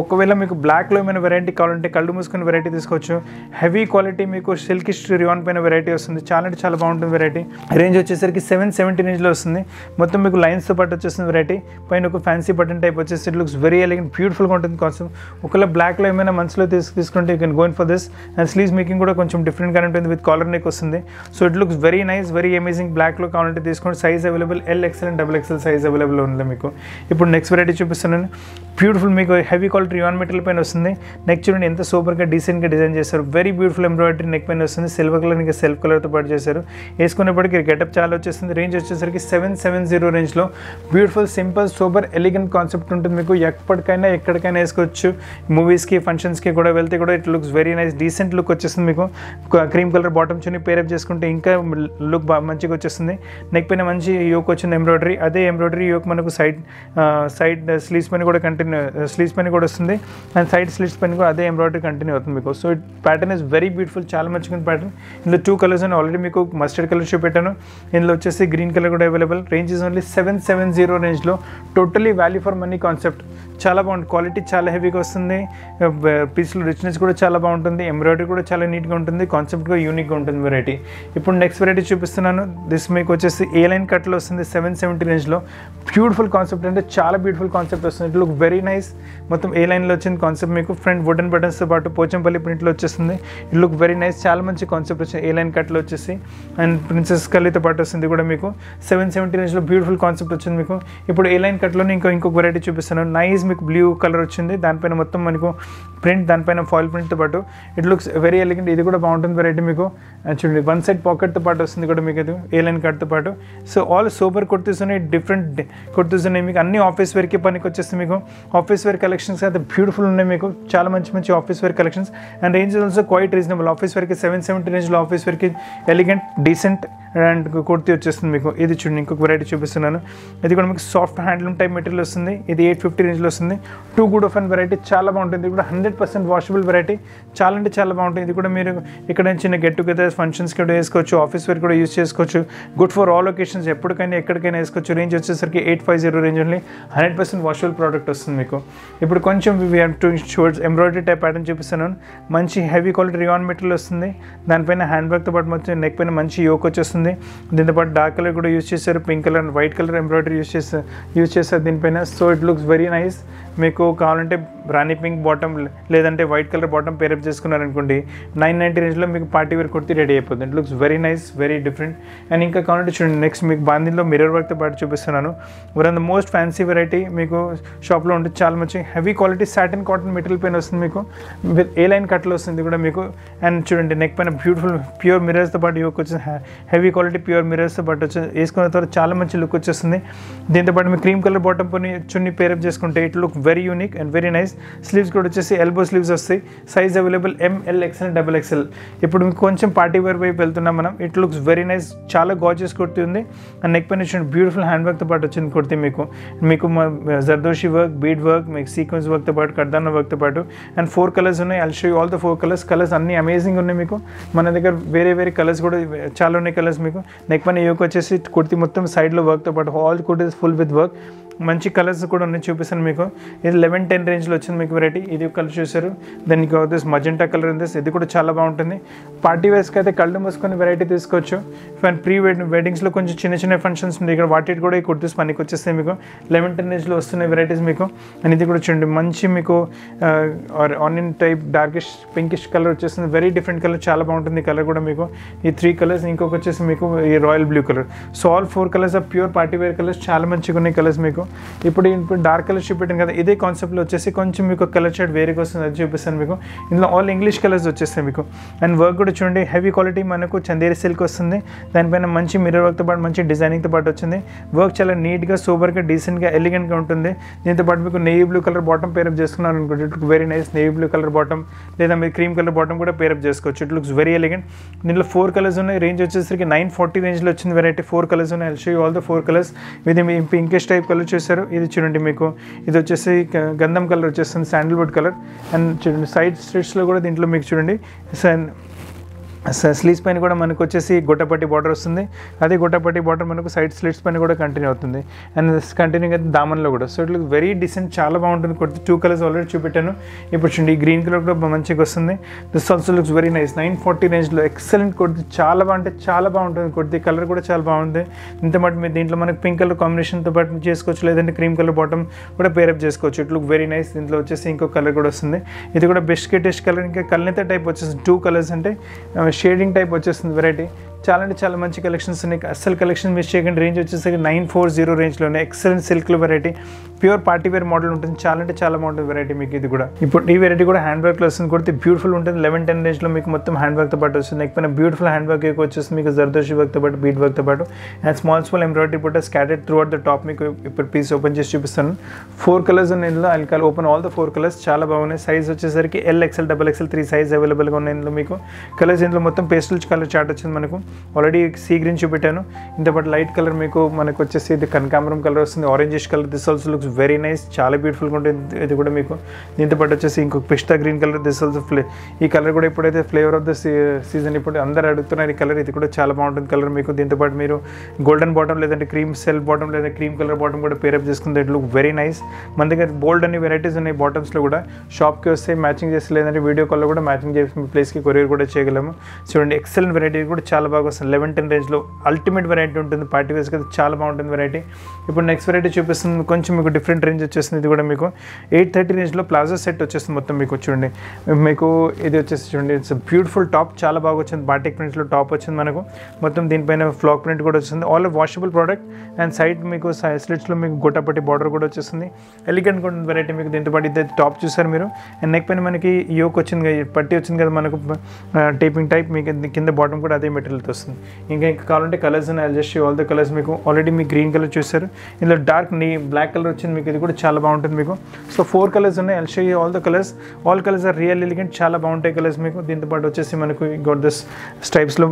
A: ఒకవేళ మీకు బ్లాక్లో ఏమైనా వెరైటీ కావాలంటే కళ్ళు మూసుకుని వెరైటీ తీసుకోవచ్చు. హెవీ క్వాలిటీ మీకు సిల్క్ రియాన్ పైన వెరైటీ వస్తుంది. చాలా అంటే చాలా బాగుంటుంది వెరైటీ రేంజ్ వచ్చేసరికి సెవెన్ సెవెంటీ రేంజ్లో వస్తుంది. మొత్తం మీకు లైన్స్తో పాటు వచ్చేస్తుంది వెరైటీ పైన ఒక ఫ్యాన్సీ బటన్ టైప్ వచ్చేసి ఇట్ లుక్స్ వెరీ ఎలిగెంట్ బ్యూటిఫుల్గా ఉంటుంది కాన్సెప్ట్ ఒకవేళ బ్లాక్లో ఏమైనా మనసులో తీసు తీసుకుంటే you can go in for this and sleeves making కూడా కొంచెం డిఫరెంట్గానే ఉంటుంది విత్ కాలర్ నెక్ వస్తుంది. So it looks very nice very amazing బ్లాక్లో కావాలంటే తీసుకోండి. Size available L XL and double XL size available ఉంది మీకు. ఇప్పుడు నెక్స్ట్ వెరైటీ చూపిస్తున్నాను. బ్యూటిఫుల్ మీకు హెవీ క్వాలిటీ రియాన్ మెటీరియల్ పైన వస్తుంది. నెక్ చూడండి ఎంత సూపర్గా డీసెంట్గా డిజైన్ చేశారు. వెరీ బ్యూటిఫుల్ ఎంబ్రాయిడరీ నెక్ పైన వస్తుంది. సిల్వర్ కలర్ ఇంకా సెల్ఫ్ కలర్తో పాటు చేశారు. వేసుకునేప్పటికీ గెటప్ చాలా వచ్చేస్తుంది. రేంజ్ వచ్చేసరికి సెవెన్ సెవెన్ జీరో రేంజ్లో beautiful simple super elegant concept ఉంటుంది మీకు. ఎప్పటికైనా ఎక్కడికైనా వేసుకోవచ్చు. మూవీస్కి ఫంక్షన్స్కి కూడా వెళ్తే కూడా it looks very nice decent look వచ్చేస్తుంది మీకు. Cream colour bottom chunni pair up చేసుకుంటే ఇంకా లుక్ బాగా మంచిగా వచ్చేస్తుంది. నెక్ పైన మంచి యోక్ వచ్చింది ఎంబ్రాయిడరీ అదే ఎంబ్రాయిడరీ యోక్ మనకు సైడ్ సైడ్ స్లీవ్స్ పైన కూడా కంటిన్యూ స్లీవ్స్ పైన కూడా వస్తుంది అండ్ సైడ్ స్లిట్స్ పైన కూడా అదే ఎంబ్రాయిడరీ కంటిన్యూ అవుతుంది మీకు. So it pattern is very beautiful చాలా మంచిగా ప్యాటర్న్ ఇందులో టూ కలర్స్ అని ఆల్రెడీ మీకు మస్టర్డ్ కలర్ చూపెట్టాను. ఇందులో వచ్చేసి గ్రీన్ కలర్ కూడా available range is only seven seven zero రేంజ్లో totally value for money concept చాలా బాగుంటుంది. క్వాలిటీ చాలా హెవీగా వస్తుంది. పీస్లో రిచ్నెస్ కూడా చాలా బాగుంటుంది. ఎంబ్రాయిడరీ కూడా చాలా నీట్గా ఉంటుంది. కాన్సెప్ట్ కూడా యూనిక్గా ఉంటుంది వెరైటీ ఇప్పుడు నెక్స్ట్ వెరైటీ చూపిస్తున్నాను. దిస్ మీకు వచ్చేసి ఏ లైన్ కట్లో వస్తుంది. సెవెన్ సెవెంటీ రేంజ్లో బ్యూటిఫుల్ కాన్సెప్ట్ అంటే చాలా బ్యూటిఫుల్ కాన్సెప్ట్ వస్తుంది. ఇట్ లుక్ వెరీ నైస్ మొత్తం ఏ లైన్లో వచ్చింది కాన్సెప్ట్ మీకు ఫ్రంట్ వుడెన్ బటన్స్తో పాటు పోచంపల్లి ప్రింట్లో వచ్చేస్తుంది. ఇట్ లుక్ వెరీ నైస్ చాలా మంచి కాన్సెప్ట్ వచ్చింది. ఏ లైన్ కట్లో వచ్చేసి. అండ్ ప్రిన్సెస్ కల్లీతో పాటు వస్తుంది కూడా మీకు. సెవెన్ సెవెంటీ రేంజ్లో బ్యూటిఫుల్ కాన్సెప్ట్ వచ్చింది మీకు. ఇప్పుడు ఏ లైన్ కట్లోనే ఇంకో ఇంకొక వెరైటీ చూపిస్తాను నైస్ మీకు బ్లూ కలర్ వచ్చింది దానిపైన మొత్తం మనకు ప్రింట్ దానిపైన ఫాయిల్ ప్రింట్తో పాటు. ఇట్ లుక్స్ వెరీ ఎలిగెంట్ ఇది కూడా బాగుంటుంది వెరైటీ మీకు. చూడండి వన్ సైడ్ పాకెట్తో పాటు వస్తుంది కూడా మీకు ఇది ఏ లైన్ కార్డ్తో పాటు. సో ఆల్ సూపర్ కుర్తీస్ ఉన్నాయి డిఫరెంట్ కుర్తీస్ ఉన్నాయి మీకు. అన్ని ఆఫీస్ వేర్కి పనికి వచ్చేస్తుంది మీకు. ఆఫీస్ వేర్ కలెక్షన్స్ అయితే బ్యూటిఫుల్ ఉన్నాయి మీకు. చాలా మంచి మంచి office wear collections and range also quite reasonable office వేర్కి సెవెన్ సెవెంటీ రేంజ్లో ఆఫీస్ వేర్కి ఎలిగెంట్ డీసెంట్ అండ్ కుర్తీ వచ్చేస్తుంది మీకు. ఇది చూడండి ఇంకొక వెరైటీ చూపిస్తున్నాను. ఇది కూడా మీకు సాఫ్ట్ హ్యాండ్లూమ్ టైప్ మెటీరియల్ వస్తుంది. ఇది ఎయిట్ ఫిఫ్టీ రేంజ్లో వస్తుంది. Too good of and variety చాలా బాగుంటుంది. ఇది కూడా హండ్రెడ్ పర్సెంట్ వాషబుల్ వెరైటీ చాలా అంటే చాలా బాగుంటుంది. ఇది కూడా మీరు ఇక్కడ చిన్న గెట్ టుగెదర్ ఫంక్షన్స్కి కూడా వేసుకోవచ్చు. ఆఫీస్ వేర్ కూడా యూస్ చేసుకోవచ్చు. గుడ్ ఫర్ ఆల్ లొకేషన్స్ ఎప్పటికైనా ఎక్కడికైనా వేసుకోవచ్చు. రేంజ్ వచ్చేసరికి eight five zero range only hundred percent washable product వస్తుంది మీకు. ఇప్పుడు కొంచెం two shorts embroidery type pattern చూపిస్తున్నాను. మంచి హెవీ క్వాలిటీ రియాన్ మెటీరియల్ వస్తుంది. దానిపైన హ్యాండ్ బ్యాగ్తో పాటు మొత్తం నెక్ పైన మంచి యోక్ వచ్చేస్తుంది. దీంతో పాటు డార్క్ కలర్ కూడా యూస్ చేశారు. Pink colour and white colour embroidery use చేస్తారు యూస్ చేస్తారు దీనిపైన so it looks very nice మీకు కావాలంటే రాణి పింక్ బాటమ్ లేదంటే white colour bottom pair up చేసుకున్నారనుకోండి nine ninety రేంజ్లో మీకు పార్టీ వేర్ కుర్తి రెడీ అయిపోతుంది. It looks very nice very different and ఇంకా కావాలంటే చూడండి నెక్స్ట్ మీకు బాందీలో మిర్రర్ వర్క్తో పాటు చూపిస్తున్నాను. One of the most fancy variety మీకు షాప్లో ఉంటుంది చాలా మంచి heavy quality satin cotton material పైన వస్తుంది మీకు. విత్ ఏ లైన్ కట్లో వస్తుంది కూడా మీకు. అండ్ చూడండి నెక్ పైన బ్యూటిఫుల్ ప్యూర్ మిరర్స్తో పాటు యోక్ వచ్చేసి హెవీ క్వాలిటీ ప్యూర్ మిరర్స్తో పాటు వచ్చి వేసుకున్న తర్వాత చాలా మంచి లుక్ వచ్చేస్తుంది. దీంతో పాటు మీ క్రీమ్ కలర్ బాటమ్ పని చున్ని పేరప్ చేసుకుంటే it look very unique and very nice sleeves కూడా వచ్చేసి ఎల్బో స్లీవ్స్ వస్తాయి. Size available M L XL double XL ఇప్పుడు మీకు కొంచెం పార్టీ వేర్ వైపు వెళ్తున్నాం మనం. ఇట్ లుక్స్ వెరీ నైస్ చాలా గాజెస్ కుర్తి ఉంది. అండ్ నెక్ పైన వచ్చిన బ్యూటిఫుల్ హ్యాండ్ వర్క్తో పాటు వచ్చింది కుర్తి మీకు. మీకు జర్దోషి వర్క్ బీడ్ వర్క్ మీకు సీక్వెన్స్ వర్క్తో పాటు కర్దానా వర్క్తో పాటు. అండ్ ఫోర్ కలర్స్ ఉన్నాయి. I'll show all the four colours colours అన్ని అమేజింగ్ ఉన్నాయి మీకు. మన దగ్గర వేరే వేరే కలర్స్ కూడా చాలా ఉన్నాయి కలర్స్ మీకు. నెక్ పైన యోక్ వచ్చేసి కుర్తి మొత్తం సైడ్లో వర్క్తో పాటు all kurtis full with work మంచి కలర్స్ కూడా ఉన్నాయి చూపిస్తాను మీకు. ఇది లెవెన్ టెన్ రేంజ్లో వచ్చింది మీకు వెరైటీ ఇది కలర్ చూసారు దానికి దిస్ మజెంటా కలర్ ఉంది. ఇది కూడా చాలా బాగుంటుంది. పార్టీ వేర్స్కి అయితే కళ్ళు మూసుకొని వెరైటీ తీసుకోవచ్చు. అండ్ ప్రీ వెడ్డింగ్ వెడ్డింగ్స్లో కొంచెం చిన్న చిన్న ఫంక్షన్స్ ఉన్నాయి. ఇక్కడ వాటికి కూడా ఈ కుర్తీస్ పనికి వచ్చేస్తాయి మీకు. లెవెన్ టెన్ రేంజ్లో వస్తున్నాయి వెరైటీస్ మీకు. అండ్ ఇది కూడా చూడండి మంచి మీకు onion type darkish pinkish colour వచ్చేస్తుంది. వెరీ డిఫరెంట్ కలర్ చాలా బాగుంటుంది కలర్ కూడా మీకు. ఈ త్రీ కలర్స్ ఇంకొక వచ్చేసి మీకు ఈ royal blue colour so all four colours of pure party wear colours చాలా మంచిగా ఉన్నాయి కలర్స్ మీకు. ఇప్పుడు ఇప్పుడు డార్క్ కలర్ చూపెట్టాను కదా ఇదే కాన్సెప్ట్లో వచ్చేసి కొంచెం మీకు కలర్ షేడ్ వేరేగా వస్తుంది అది చూపిస్తాను మీకు. ఇందులో ఆల్ ఇంగ్లీష్ కలర్స్ వచ్చేస్తాయి మీకు. అండ్ వర్క్ కూడా చూడండి హెవీ క్వాలిటీ మనకు చందేరి సిల్క్ వస్తుంది. దానిపైన మంచి మిర్రర్ వర్క్తో పాటు మంచి డిజైనింగ్తో పాటు వచ్చింది. వర్క్ చాలా నీట్గా సూపర్గా డీసెంట్గా ఎలిగెంట్గా ఉంటుంది. దీంతో పాటు మీకు navy blue colour bottom pair up చేసుకున్నారు అనుకోండి it very nice navy blue colour bottom లేదా మీరు క్రీమ్ కలర్ బాటమ్ కూడా పేరప్ చేసుకోవచ్చు. ఇట్ లుక్స్ వెరీ ఎలిగెంట్ దీంట్లో ఫోర్ కలర్స్ ఉన్నాయి. రేంజ్ వచ్చేసరికి నైన్ ఫార్టీ రేంజ్లో వచ్చింది వెరైటీ ఫోర్ కలర్స్ ఉన్నాయి. I'll show all the four colours with me pinkish type colour చూసారు ఇది చూడండి మీకు. ఇది వచ్చేసి గంధం కలర్ వచ్చేస్తుంది శాండల్వుడ్ కలర్. అండ్ చూడండి సైడ్ స్ట్రీట్స్లో కూడా దీంట్లో మీకు చూడండి. సన్ స్లీవ్స్ పైన కూడా మనకు వచ్చేసి గొట్టపట్టి బార్డర్ వస్తుంది. అదే గుట్టపట్టి బార్డర్ మనకు సైడ్ స్లీవ్స్ పైన కూడా కంటిన్యూ అవుతుంది. అండ్ కంటిన్యూ అయితే దామన్లో కూడా. సో ఇట్లా వెరీ డిసెంట్ చాలా బాగుంటుంది. కొద్ది టూ కలర్స్ ఆల్రెడీ చూపెట్టాను. ఇప్పుడు చూడండి ఈ గ్రీన్ కలర్ కూడా మంచిగా వస్తుంది. This also looks very nice nine forty రేంజ్లో ఎక్సలెంట్ కొద్ది చాలా బాగుంటే చాలా బాగుంటుంది. కొద్ది కలర్ కూడా చాలా బాగుంది. ఇంత మటు మీరు దీంట్లో మనకు పింక్ కలర్ కాంబినేషన్తో పాటు చేసుకోవచ్చు. లేదంటే క్రీమ్ కలర్ బాటమ్ కూడా పేరప్ చేసుకోవచ్చు. ఇట్ లుక్ వెరీ నైస్ దీంట్లో వచ్చేసి ఇంకో కలర్ కూడా వస్తుంది. ఇది కూడా బెస్ట్ కెటెస్ట్ కలర్ ఇంకా కల్నేత టైప్ వచ్చేసి టూ కలర్స్ అంటే షేడింగ్ టైప్ వచ్చేస్తుంది వెరైటీ. చాలా అంటే చాలా మంచి కలెక్షన్స్ ఉన్నాయి. అస్సలు కలెక్షన్ మిస్ చేయకండి. రేంజ్ వచ్చేసరికి నైన్ ఫోర్ జీరో రేంజ్లోనే ఎక్సలెంట్ సిల్క్లో variety pure party wear model ఉంటుంది. చాలా అంటే చాలా బాగుంటుంది వెరైటీ మీకు ఇది కూడా. ఇప్పుడు ఈ వెరైటీ కూడా హ్యాండ్ వర్క్లో వస్తుంది. కొడితే బ్యూటిఫుల్ ఉంటుంది. లెవెన్ టెన్ రేంజ్లో మీకు మొత్తం హ్యాండ్ వర్క్తో పాటు వస్తుంది. ఎక్కడైనా బ్యూటిఫుల్ హ్యాండ్ వర్క్ ఎక్కువ వచ్చేస్తుంది. మీకు జర్దోషి వర్క్తో పాటు బీట్ వర్క్తో పాటు. అండ్ స్మాల్ స్మాల్ ఎంబ్రాయిడరీ పూట scattered through out the top మీకు ఇప్పుడు పీస్ ఓపెన్ చేసి చూపిస్తాను. ఫోర్ కలర్స్ ఉన్నాయి ఇందులో. I call open all the four colours చాలా బాగున్నాయి. సైజ్ వచ్చేసరికి L XL double XL three size అవైలబుల్గా ఉన్నాయి ఇందులో మీకు. కలర్స్ ఇందులో మొత్తం పేస్టల్ కలర్ చార్ట్ వచ్చింది మనకు. ఆల్రెడీ సీ గ్రీన్ చూపెట్టాను. ఇంతపాటు లైట్ కలర్ మీకు మనకు వచ్చేసి ఇది కనకాంబరం కలర్ వస్తుంది. Orangish colour this also looks very nice చాలా బ్యూటిఫుల్గా ఉంటుంది. ఇది కూడా మీకు. దీంతో పాటు వచ్చేసి ఇంకొక pista green colour this also ఫ్లే ఈ కలర్ కూడా ఇప్పుడైతే ఫ్లేవర్ ఆఫ్ ద సీజన్ ఇప్పుడు అందరూ అడుగుతున్నారు. ఈ కలర్ ఇది కూడా చాలా బాగుంటుంది కలర్ మీకు. దీంతో పాటు మీరు గోల్డెన్ బాటమ్ లేదంటే క్రీమ్ సెల్ బాటమ్ లేదా క్రీమ్ కలర్ బాటమ్ కూడా పేరప్ చేసుకుంది ఇట్ లుక్ వెరీ నైస్ మన దగ్గర బోల్డ్ అన్ని వెరైటీస్ ఉన్నాయి బాటమ్స్లో కూడా. షాప్కి వస్తే మ్యాచింగ్ చేసి లేదంటే వీడియో కాల్లో కూడా మ్యాచింగ్ చేసి మీ ప్లేస్కి కొరియర్ కూడా చేయగలము. చూడండి ఎక్సలెంట్ వెరైటీ కూడా చాలా బాగా వస్తుంది లెవెన్ టెన్ రేంజ్లో అల్టిమేట్ వెరైటీ ఉంటుంది. పార్టీ వేస్ కదా చాలా బాగుంటుంది వెరైటీ ఇప్పుడు నెక్స్ట్ వెరైటీ చూపిస్తుంది. కొంచెం మీకు డిఫరెంట్ రేంజ్ వచ్చేస్తుంది ఇది కూడా మీకు. ఎయిట్ థర్టీ రేంజ్లో ప్లాజో సెట్ వచ్చేస్తుంది మొత్తం మీకు చూడండి. మీకు ఇది వచ్చేసి చూడండి. ఇట్స్ బ్యూటిఫుల్ టాప్ చాలా బాగా వచ్చింది. బాటిక్ ప్రింట్స్లో టాప్ వచ్చింది మనకు. మొత్తం దీనిపైన ఫ్లాక్ ప్రింట్ కూడా వచ్చింది. All washable product and side మీకు స్లిట్స్లో మీకు గొట్టపట్టి బార్డర్ కూడా వచ్చేస్తుంది ఎలిగెంట్ కూడా వెరైటీ మీకు దీంతో పాటు. ఇది టాప్ చూసారు మీరు. అండ్ నెక్ పైన మనకి యోక్ వచ్చింది. కదా, పట్టి వచ్చింది కదా మనకు టేపింగ్ టైప్ మీకు కింద బాటమ్ కూడా అదే మెటీరియల్తో వస్తుంది ఇంకా ఇంకా కావాలంటే కలర్స్ అని అడ్జస్ట్ ఆల్ ద కలర్స్ మీకు ఆల్రెడీ మీకు గ్రీన్ కలర్ చూసారు ఇందులో డార్క్ నీ బ్లాక్ కలర్ వచ్చింది మీకు ఇది కూడా చాలా బాగుంటుంది మీకు. సో ఫోర్ కలర్స్ ఉన్నాయి. I'll show all the colours all colours are real elegant చాలా బాగుంటాయి కలర్స్ మీకు. దీంతో పాటు వచ్చేసి మనకు గోట్ దిస్ స్టైప్స్లో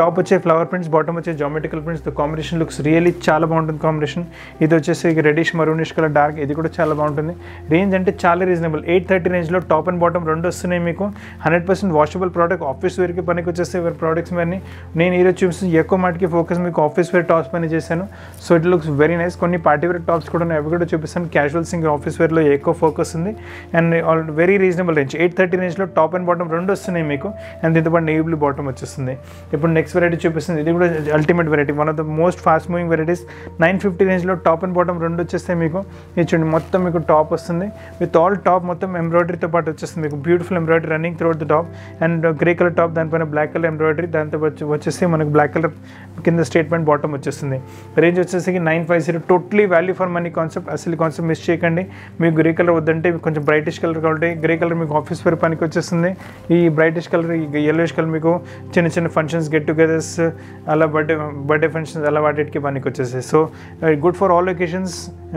A: టాప్ వచ్చే ఫ్లవర్ ప్రింట్స్ బాటమ్ వచ్చే geometrical prints the combination looks really చాలా బాగుంటుంది కాంబినేషన్ ఇది వచ్చేసి రెడిష్ మరూనిష్ కలర్ డార్క్ ఇది కూడా చాలా బాగుంటుంది. రేంజ్ అంటే చాలా రీజనబుల్ ఎయిట్ థర్టీ రేంజ్లో టాప్ అండ్ బాటమ్ రెండు వస్తున్నాయి మీకు. Hundred percent washable product office వేర్కి పనికి వచ్చేస్తే ప్రోడక్ట్స్ మరి నేను ఈరోజు చూసి ఎక్కువ మటుకి ఫోకస్ మీకు ఆఫీస్ వేర్ టాప్స్ పని చేశాను. So it looks very nice కొన్ని పార్టీ వేర్ టాప్స్ కూడా ఉన్నాయి. అవి కూడా చూపిస్తాను. క్యాజువల్స్ ఇంకా ఆఫీస్ వేర్లో ఎక్కువ ఫోకస్ ఉంది. And all very reasonable range eight thirty రేంజ్లో టాప్ అండ్ బాటమ్ రెండు వస్తున్నాయి మీకు. అండ్ దీంతో పాటు బ్లూ బాటమ్ వచ్చేస్తుంది. ఇప్పుడు నెక్స్ట్ వెరైటీ చూపిస్తుంది. ఇది కూడా ultimate variety one of the most fast moving varieties nine fifty రేంజ్లో టాప్ అండ్ బాటమ్ రెండు వచ్చేస్తాయి మీకు. ఇది చూడండి మొత్తం మీకు టాప్ వస్తుంది. విత్ ఆల్ టాప్ మొత్తం ఎంబ్రాయిడరీతో పాటు వచ్చేస్తుంది మీకు. Beautiful embroidery running throughout the top and grey colour top దానిపైన బ్లాక్ కలర్ ఎంబ్రాయిడరీ దాంతో వచ్చి వచ్చేసి మనకు బ్లాక్ కలర్ కింద స్టేట్మెంట్ బాటమ్ వచ్చేస్తుంది. రేంజ్ వచ్చేసి nine five zero totally value for money concept అసలు కాన్సెప్ట్ మిస్ చేయకండి. మీకు గ్రే కలర్ వద్దంటే కొంచెం బ్రైటిష్ కలర్ కాబట్టి గ్రే కలర్ మీకు ఆఫీస్ వేర్ పనికి వచ్చేస్తుంది. ఈ బ్రైటిష్ కలర్ ఈ కలర్ మీకు చిన్న చిన్న ఫంక్షన్స్ గెట్ టుగెదర్స్ అలా బర్త్డే బర్త్డే ఫంక్షన్స్ అలా వాటికి పనికి వచ్చేస్తాయి. So good for all locations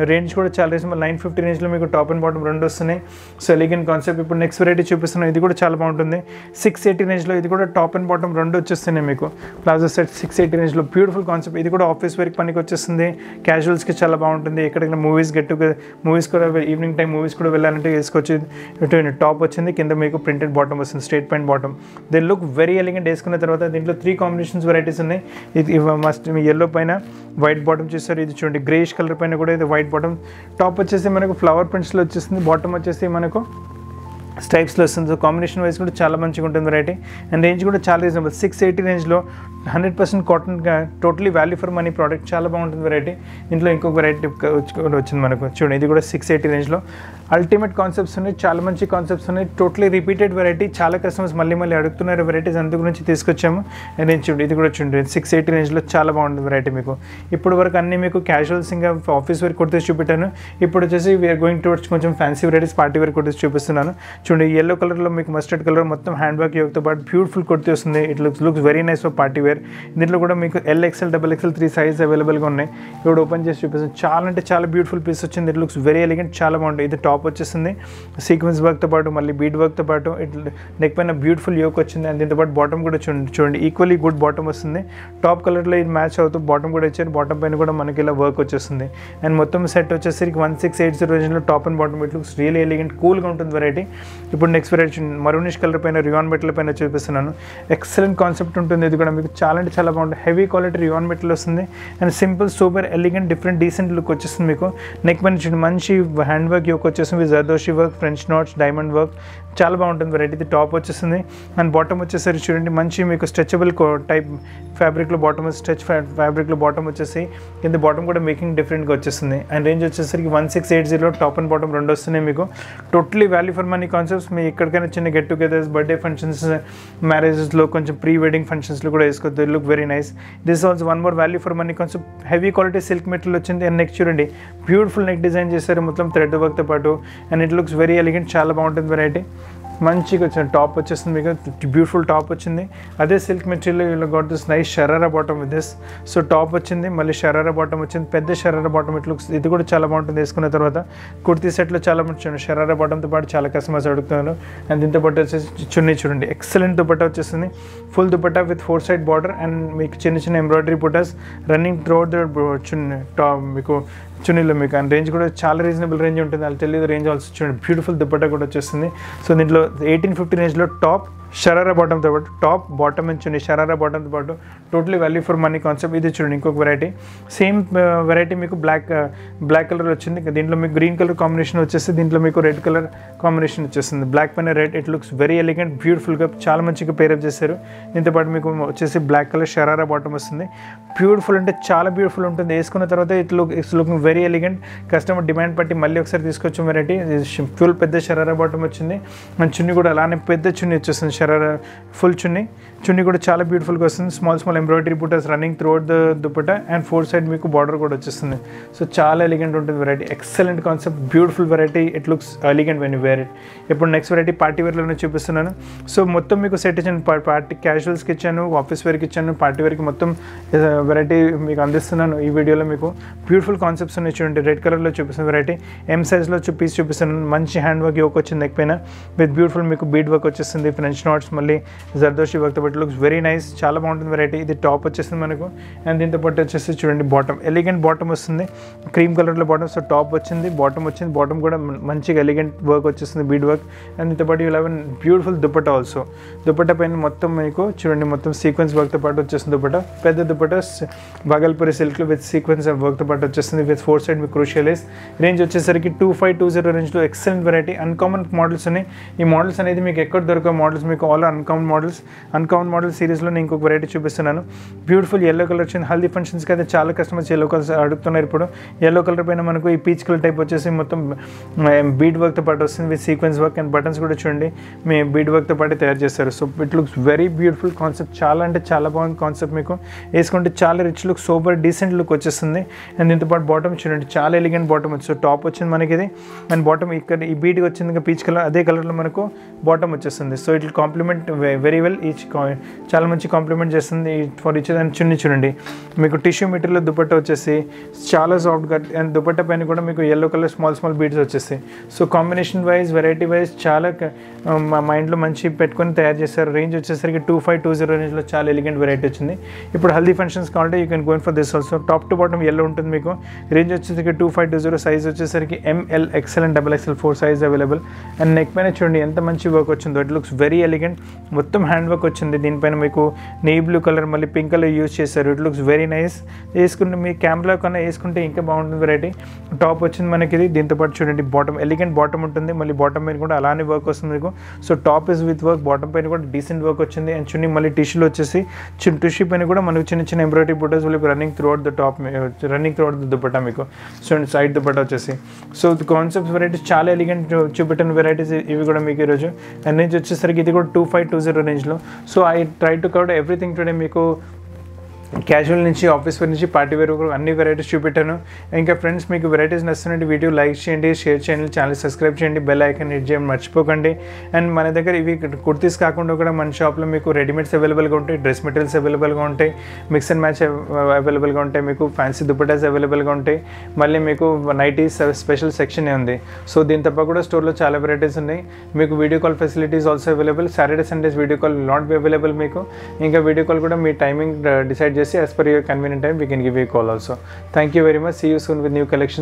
A: range కూడా చాలా రీజనబుల్ నైన్ ఫిఫ్టీ రేంజ్లో మీకు టాప్ అండ్ బాటమ్ రెండు వస్తున్నాయి. సో ఎలిగెంట్ కాన్సెప్ట్ ఇప్పుడు నెక్స్ట్ వెరైటీ చూపిస్తున్నాం ఇది కూడా చాలా బాగుంటుంది. సిక్స్ ఎయిటీ రేంజ్లో ఇది కూడా టాప్ అండ్ బాటమ్ రెండు వచ్చేస్తున్నాయి మీకు. ప్లాజో సెట్ సిక్స్ ఎయిటీ రేంజ్లో బ్యూటిఫుల్ కాన్సెప్ట్. ఇది కూడా ఆఫీస్ వేర్కి పనికి వచ్చేస్తుంది. క్యాజువల్స్కి చాలా బాగుంటుంది. ఎక్కడికైనా మూవీస్ గెట్ మూవీస్ కూడా ఈవినింగ్ టైం మూవీస్ కూడా వెళ్ళాలంటే వేసుకోవచ్చు ఇటు టాప్ వచ్చింది. కింద మీకు ప్రింటెడ్ బాటమ్ వస్తుంది. Straight point bottom. Then look very elegant వేసుకున్న తర్వాత దీంట్లో త్రీ కాంబినేషన్స్ వెరైటీస్ ఉన్నాయి. ఇది మస్ట్ మీ ఎల్లో పైన వైట్ బాటమ్ చూస్తారు ఇది చూడండి గ్రేష్ కలర్ పైన కూడా ఇది వైట్ బాటమ్ టాప్ వచ్చేసి మనకు ఫ్లవర్ ప్రింట్స్లో వచ్చేస్తుంది బాటమ్ వచ్చేసి మనకు స్టైప్స్లో వస్తుంది. కాంబినేషన్ వైజ్ కూడా చాలా మంచిగా ఉంటుంది వెరైటీ అండ్ రేంజ్ కూడా చాలా రీజనబుల్ సిక్స్ ఎయిటీ రేంజ్లో hundred percent cotton totally value for money product చాలా బాగుంటుంది వెరైటీ ఇంట్లో ఇంకొక వెరైటీ కూడా వచ్చింది మనకు. చూడండి ఇది కూడా సిక్స్ ఎయిటీ రేంజ్లో అల్టిమేట్ కాన్సెప్ట్స్ ఉన్నాయి. చాలా మంచి కాన్సెప్ట్స్ ఉన్నాయి. టోటలీ రిపీటెడ్ వెరైటీ చాలా కస్టమర్స్ మళ్ళీ మళ్ళీ అడుగుతున్నారు వెరైటీస్ అందు గురించి తీసుకొచ్చాము. అండ్ నేను చూడండి ఇది కూడా చూడండి. సిక్స్ ఎయిటీ రేంజ్లో చాలా బాగుంటుంది వెరైటీ మీకు. ఇప్పుడు వరకు అన్ని మీకు క్యాజువల్స్ ఇంకా ఆఫీస్ వరకు కుర్తీస్ చూపెట్టాను. ఇప్పుడు వచ్చేసి వీఆర్ గోయింగ్ టువర్డ్స్ కొంచెం fancy varieties party wear kurtis చూపిస్తున్నాను. చూడండి ఎల్లో కలర్లో మీకు మస్టర్డ్ కలర్ మొత్తం హ్యాండ్ బ్యాగ్ యోగతో పాటు బ్యూటిఫుల్ కుర్తి వస్తుంది it looks looks very nice for party wear దీంట్లో కూడా మీకు L XL double XL three size అవైలబుల్గా ఉన్నాయి. ఇప్పుడు ఓపెన్ చేసి చూపిస్తుంది చాలా అంటే చాలా బ్యూటిఫుల్ పీస్ వచ్చింది. ఇట్ లుక్స్ వెరీ ఎలిగెంట్ చాలా బాగుంటుంది. ఇది టాప్ వచ్చేసింది. సీక్వెన్స్ వర్క్తో పాటు మళ్ళీ బీడ్ వర్క్తో పాటు ఇట్ నెక్ పైన బ్యూటిఫుల్ యోక్ వచ్చింది. అండ్ దీంతో పాటు బాటమ్ కూడా చూడండి చూడండి ఈక్వల్లీ గుడ్ బాటమ్ వస్తుంది. టాప్ కలర్లో ఇది మ్యాచ్ అవుతూ బాటమ్ కూడా ఇచ్చారు. బాటమ్ పైన కూడా మనకి ఇలా వర్క్ వచ్చేస్తుంది. అండ్ మొత్తం సెట్ వచ్చేసరికి వన్ సిక్స్ ఎయిట్ జీరో రేంజ్లో top and bottom it looks real elegant కూల్గా ఉంటుంది వెరైటీ ఇప్పుడు నెక్స్ట్ వెరైటీ మరూనిష్ కలర్ పైన రియాన్ మెటల్ పైన చూపిస్తున్నాను. ఎక్సలెంట్ కాన్సెప్ట్ ఉంటుంది. ఇది కూడా మీకు చాలా అంటే చాలా బాగుంటుంది. హెవీ క్వాలిటీ రియాన్ మెటల్ వస్తుంది. And simple super elegant different decent look వచ్చేస్తుంది మీకు. నెక్ పైన మంచి హ్యాండ్ వర్క్ యొక్క వచ్చేసి zardozi work French knots diamond work చాలా బాగుంటుంది వెరైటీ ఇది టాప్ వచ్చేస్తుంది అండ్ బాటమ్ వచ్చేసరికి చూడండి మంచి మీకు స్ట్రెచబుల్ టైప్ ఫ్యాబ్రిక్లో బాటమ్ స్ట్రెచ్ ఫ్యాబ్రిక్లో బాటమ్ వచ్చేసి కింద బాటమ్ కూడా మేకింగ్ డిఫరెంట్గా వచ్చేస్తుంది అండ్ రేంజ్ వచ్చేసరికి one six eight zero top and bottom రెండు వస్తున్నాయి మీకు. Totally value for money concepts మీ ఎక్కడికైనా చిన్న గెట్ టుగెదర్స్ బర్త్డే ఫంక్షన్స్ మ్యారేజెస్లో కొంచెం ప్రీ వెడ్డింగ్ ఫంక్షన్స్లో కూడా వేసుకోవద్దు. Look very nice this also one more value for money concept heavy quality silk material వచ్చింది. అండ్ నెక్ చూడండి బ్యూటిఫుల్ నెక్ డిజైన్ చేశారు. మొత్తం థ్రెడ్ వర్క్తో పాటు. And it looks very elegant చాలా బాగుంటుంది వెరైటీ మంచిగా వచ్చిన టాప్ వచ్చేస్తుంది మీకు. బ్యూటిఫుల్ టాప్ వచ్చింది. అదే సిల్క్ మెటీరియల్ ఇలా got this nice sharara bottom with this so top వచ్చింది. మళ్ళీ షరారా బాటమ్ వచ్చింది. పెద్ద షరారా బాటమ్ ఇట్ లుక్స్ ఇది కూడా చాలా బాగుంటుంది వేసుకున్న తర్వాత. కుర్తీ సెట్లో చాలా మంచి షరారా బాటంతో పాటు చాలా కస్టమర్స్ అడుగుతున్నారు. అండ్ దీంతో పాటు వచ్చేసి చున్నీ చూడండి. ఎక్సలెంట్ దుపట్టా వచ్చేస్తుంది full dupatta with four side border and మీకు చిన్న చిన్న embroidery butas running throughout the chunni top మీకు చున్నీలో మీకు. అండ్ రేంజ్ కూడా చాలా రీజనబుల్ రేంజ్ ఉంటుంది. అది తెలియదు రేంజ్ ఆల్సో చూడండి బ్యూటిఫుల్ దుప్పట్టా కూడా వచ్చేస్తుంది. సో దీంట్లో ఎయిటీన్ ఫిఫ్టీ రేంజ్లో టాప్ షరారా బాటంతో పాటు టాప్ బాటమ్ అని చూడండి షరారా బాటంతో పాటు totally value for money concept ఇది చూడండి ఇంకొక వెరైటీ సేమ్ వెరైటీ మీకు బ్లాక్ బ్లాక్ కలర్ వచ్చింది దీంట్లో మీకు గ్రీన్ కలర్ కాంబినేషన్ వచ్చేసి దీంట్లో మీకు రెడ్ కలర్ కాంబినేషన్ వచ్చేస్తుంది బ్లాక్ పైన red it looks very elegant బ్యూటిఫుల్గా చాలా మంచిగా పేరప్ చేశారు దీంతో పాటు మీకు వచ్చేసి బ్లాక్ కలర్ షరారా బాటమ్ వస్తుంది బ్యూటిఫుల్ అంటే చాలా బ్యూటిఫుల్ ఉంటుంది. వేసుకున్న తర్వాత it look it's looking very elegant customer demand పట్టి మళ్ళీ ఒకసారి తీసుకొచ్చిన వెరైటీ ఫుల్ పెద్ద షరారా బాటమ్ వచ్చింది. మన చున్నీ కూడా అలానే పెద్ద చున్నీ వచ్చేస్తుంది షరారా ఫుల్ చున్నీ. చున్నీ కూడా చాలా బ్యూటిఫుల్గా వస్తుంది. Small small embroidery butas running throughout the dupatta and four side మీకు బార్డర్ కూడా వచ్చేస్తుంది. సో చాలా ఎలిగెంట్ ఉంటుంది variety excellent concept beautiful variety it looks elegant when wear it ఇప్పుడు నెక్స్ట్ వెరైటీ పార్టీ వేర్లోనే చూపిస్తున్నాను. సో మొత్తం మీకు సెట్ ఇచ్చాను. పార్టీ క్యాజువల్స్కి ఇచ్చాను. ఆఫీస్ వేర్కి ఇచ్చాను. పార్టీ వేర్కి మొత్తం uh, వెరైటీ మీకు అందిస్తున్నాను ఈ వీడియోలో మీకు. బ్యూటిఫుల్ కాన్సెప్ట్స్ ఉన్నాయి చూడండి. రెడ్ కలర్లో చూపిస్తున్న వెరైటీ ఎం సైజ్లో పీస్ చూపిస్తున్నాను. మంచి హ్యాండ్ వర్క్ యోక్ వచ్చింది నెక్ పైన. విత్ బ్యూటిఫుల్ మీకు బీడ్ వర్క్ వచ్చేస్తుంది ఫ్రెంచ్ నాట్స్ మళ్ళీ జర్దోషి వర్క్తో పాటు లుక్స్ వెరీ నైస్ చాలా బాగుంటుంది వెరైటీ ఇది టాప్ వచ్చేస్తుంది మనకు. అండ్ దీంతో పాటు వచ్చేసి చూడండి బాటమ్ ఎలిగెంట్ బాటమ్ వస్తుంది. క్రీమ్ కలర్లో బాటమ్ సో టాప్ వచ్చింది బాటమ్ వచ్చింది. బాటమ్ కూడా మంచిగా ఎలిగెంట్ వర్క్ వచ్చేస్తుంది బీడ్ వర్క్ అండ్ దీంతో పాటు you eleven beautiful dupatta also dupatta పైన మొత్తం మీకు చూడండి మొత్తం సీక్వెన్స్ వర్క్తో పాటు వచ్చేస్తుంది దుపట్టా పెద్ద దుపట్టా బాగల్పూరి సిల్క్లో విత్ సీక్వెన్స్ వర్క్తో పాటు వచ్చేస్తుంది విత్ ఫోర్ సైడ్ మీకు క్రూషియలైస్ రేంజ్ వచ్చేసరికి టూ ఫైవ్ టూ జీరో రేంజ్లో ఎక్సలెంట్ వెరైటీ అన్కామన్ మోడల్స్ ఉన్నాయి. ఈ మోడల్స్ అనేది మీకు ఎక్కడ దొరకవు మోడల్స్ మీకు all uncommon models uncommon model సిరీస్లో నేను ఇంకొక వెరైటీ చూపిస్తున్నాను. బ్యూటిఫుల్ ఎల్లో కలర్ వచ్చింది. హల్దీ ఫంక్షన్స్కి అయితే చాలా కస్టమర్స్ ఎల్లో కలర్స్ అడుగుతున్నారు ఇప్పుడు. ఎల్లో కలర్ పైన మనకు ఈ పీచ్ కలర్ టైప్ వచ్చేసి మొత్తం బీడ్ వర్క్తో పాటు వస్తుంది. With sequence work and buttons కూడా చూడండి. మీ బీడ్ వర్క్తో పాటు తయారు చేస్తారు. So it looks very beautiful concept చాలా అంటే చాలా బాగుంది కాన్సెప్ట్ మీకు. వేసుకుంటే చాలా rich look super decent look వచ్చేస్తుంది. అండ్ దీంతో పాటు బాటమ్ చూడండి. చాలా ఎలిగెంట్ బాటమ్ వచ్చి. టాప్ వచ్చింది మనకి ఇది. అండ్ బాటమ్ ఇక్కడ ఈ బీట్కి వచ్చింది ఇంకా పీచ్ కలర్ అదే కలర్లో మనకు బాటమ్ వచ్చేస్తుంది. So it complement very well each చాలా మంచి కాంప్లిమెంట్ చేస్తుంది. ఫర్ ఈచ్ అండ్ చున్ని చూడండి. మీకు టిష్యూ మెటీరియల్ దుపట్ట వచ్చేసి చాలా సాఫ్ట్ కట్ అండ్ దుపట్ట పైన కూడా మీకు yellow colour small small beads వచ్చేస్తాయి so combination wise variety wise చాలా um, మా మైండ్లో మంచి పెట్టుకొని తయారు చేస్తారు రేంజ్ వచ్చేసరికి టూ ఫైవ్ టూ జీరో రేంజ్లో చాలా ఎలిగెంట్ వెరైటీ వచ్చింది. ఇప్పుడు హల్దీ ఫంక్షన్స్ కావాలంటే you can going for this also top to bottom yellow ఉంటుంది మీకు. రేంజ్ వచ్చేసరికి two five two zero size వచ్చేసరికి M L XL and double XL four size available and neck పైన చూడండి ఎంత మంచి వర్క్ వచ్చిందో. It looks very elegant elegant మొత్తం హ్యాండ్ వర్క్ వచ్చింది. దీనిపైన మీకు నీ బ్లూ కలర్ మళ్ళీ పింక్ కలర్ యూజ్ చేశారు. ఇట్ లుక్స్ వెరీ నైస్ వేసుకుంటే మీ కెమెరా కన్నా వేసుకుంటే ఇంకా బాగుంటుంది వెరైటీ టాప్ వచ్చింది మనకి ఇది. దీంతో పాటు చూడండి బాటమ్ ఎలిగెంట్ బాటమ్ ఉంటుంది. మళ్ళీ బాటమ్ పైన కూడా అలానే వర్క్ వస్తుంది మీకు. So top is with work bottom పైన కూడా డీసెంట్ వర్క్ వచ్చింది. అండ్ చున్నీ మళ్ళీ టిష్యూలో వచ్చేసి చిన్న టిష్యూ పైన కూడా మనకు చిన్న చిన్న embroidery butas will running throughout the top running throughout the dupatta మీకు. సో సైడ్ దుపట్టా వచ్చేసి. సో కాన్సెప్ట్ వెరైటీస్ చాలా ఎలిగెంట్ uh, చూపెట్టిన వెరైటీస్ ఇవి కూడా మీకు ఈరోజు. అండ్ నుంచి వచ్చేసరికి ఇది కూడా టూ ఫైవ్ టూ జీరో రేంజ్లో so I try to cover everything today మీకు క్యాజువల్ నుంచి ఆఫీస్ వేర్ నుంచి పార్టీ వేర్ వరకు అన్ని వెరైటీస్ చూపెట్టాను. ఇంకా ఫ్రెండ్స్ మీకు వెరైటీస్ నచ్చినట్టు వీడియో లైక్ చేయండి షేర్ చేయండి ఛానల్ సబ్స్క్రైబ్ చేయండి బెల్ ఐకాన్ హిట్ చేయండి మర్చిపోకండి. అండ్ మన దగ్గర ఇవి కుర్తీస్ కాకుండా కూడా మన షాప్లో మీకు రెడీమేడ్స్ అవైలబుల్గా ఉంటాయి డ్రెస్ మెటీరియల్స్ అవైలబుల్గా ఉంటాయి మిక్స్ అండ్ మ్యాచ్ అవైలబుల్గా ఉంటాయి మీకు ఫ్యాన్సీ దుపటాస్ అవైలబుల్గా ఉంటాయి. మళ్ళీ మీకు నైటీస్ స్పెషల్ సెక్షన్ ఉంది. సో దీని తప్ప కూడా స్టోర్లో చాలా వెరైటీస్ ఉన్నాయి. మీకు video call facilities also available Saturday Sundays video call not be available మీకు. ఇంకా వీడియో కాల్ కూడా మీ timing decide uh, As per your convenient time, we can give you a call also. Thank you very much. See you soon with new collections.